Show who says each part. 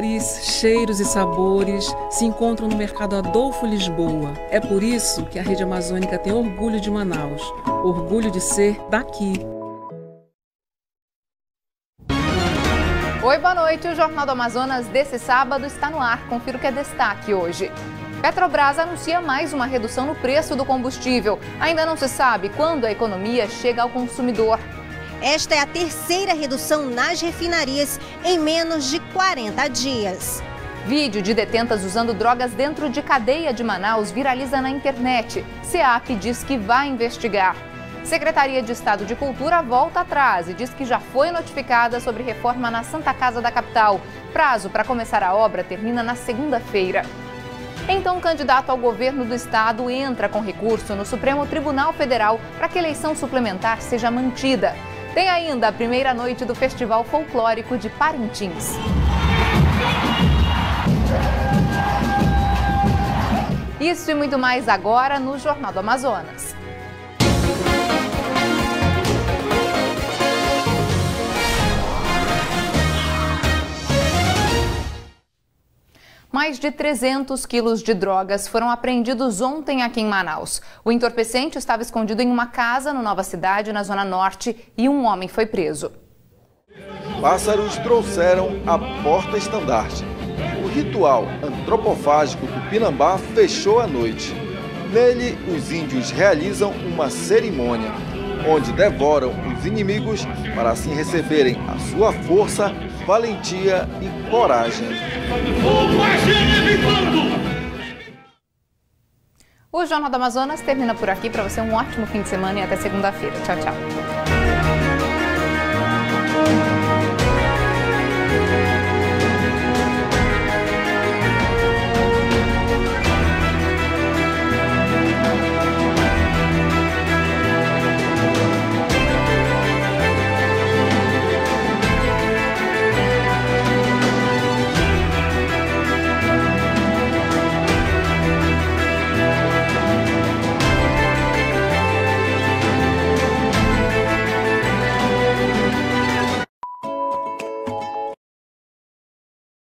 Speaker 1: cores, cheiros e sabores se encontram no mercado Adolfo Lisboa. É por isso que a Rede Amazônica tem orgulho de Manaus, orgulho de ser daqui.
Speaker 2: Oi, boa noite. O Jornal do Amazonas desse sábado está no ar. Confira o que é destaque hoje. Petrobras anuncia mais uma redução no preço do combustível. Ainda não se sabe quando a economia chega ao consumidor.
Speaker 3: Esta é a terceira redução nas refinarias em menos de 40 dias.
Speaker 2: Vídeo de detentas usando drogas dentro de cadeia de Manaus viraliza na internet. SEAP diz que vai investigar. Secretaria de Estado de Cultura volta atrás e diz que já foi notificada sobre reforma na Santa Casa da capital. Prazo para começar a obra termina na segunda-feira. Então, o candidato ao governo do estado entra com recurso no Supremo Tribunal Federal para que a eleição suplementar seja mantida. Tem ainda a primeira noite do Festival Folclórico de Parintins. Isso e muito mais agora no Jornal do Amazonas. Mais de 300 quilos de drogas foram apreendidos ontem aqui em Manaus. O entorpecente estava escondido em uma casa no Nova Cidade, na Zona Norte, e um homem foi preso.
Speaker 4: Pássaros trouxeram a porta-estandarte. O ritual antropofágico do Pinambá fechou a noite. Nele, os índios realizam uma cerimônia, onde devoram os inimigos para assim receberem a sua força, valentia e coragem.
Speaker 2: O Jornal do Amazonas termina por aqui. Para você, um ótimo fim de semana e até segunda-feira. Tchau, tchau.